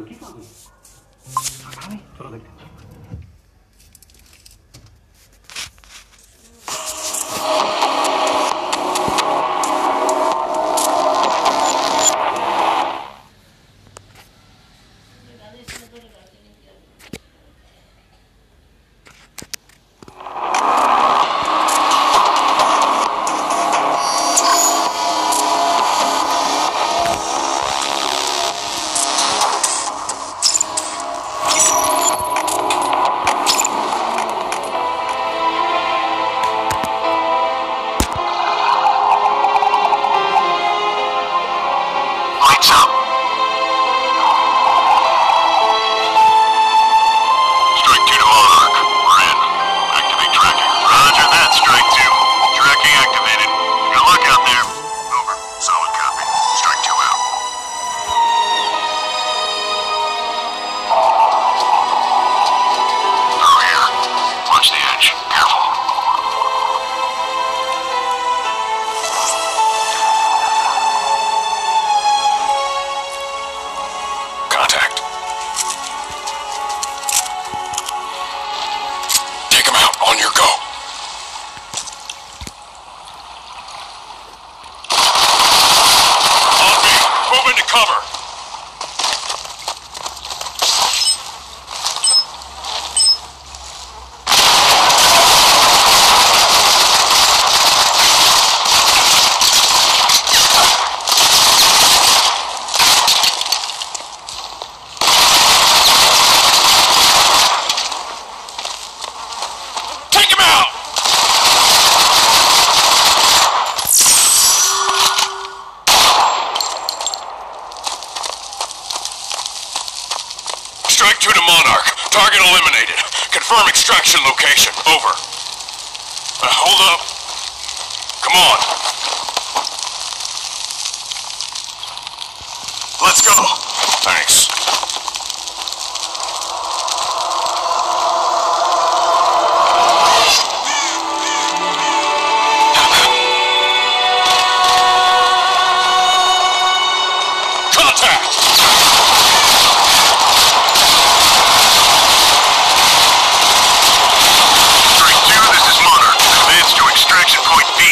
여기가 사람이 돌아다니겠죠. Lights out. Strike two to Monarch. Target eliminated. Confirm extraction location. Over. Uh, hold up. Come on. Let's go. Thanks.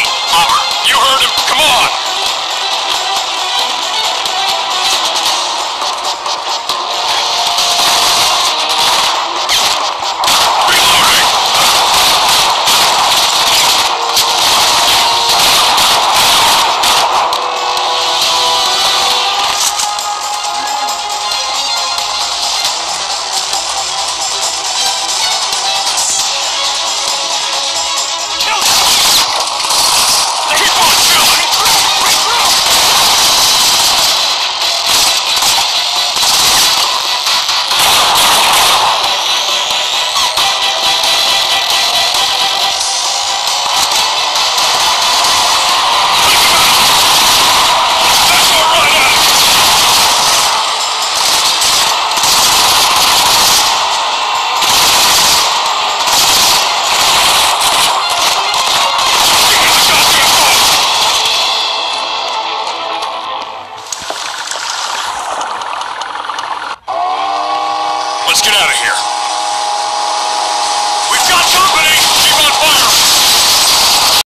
Over. Uh, you heard him. Come on.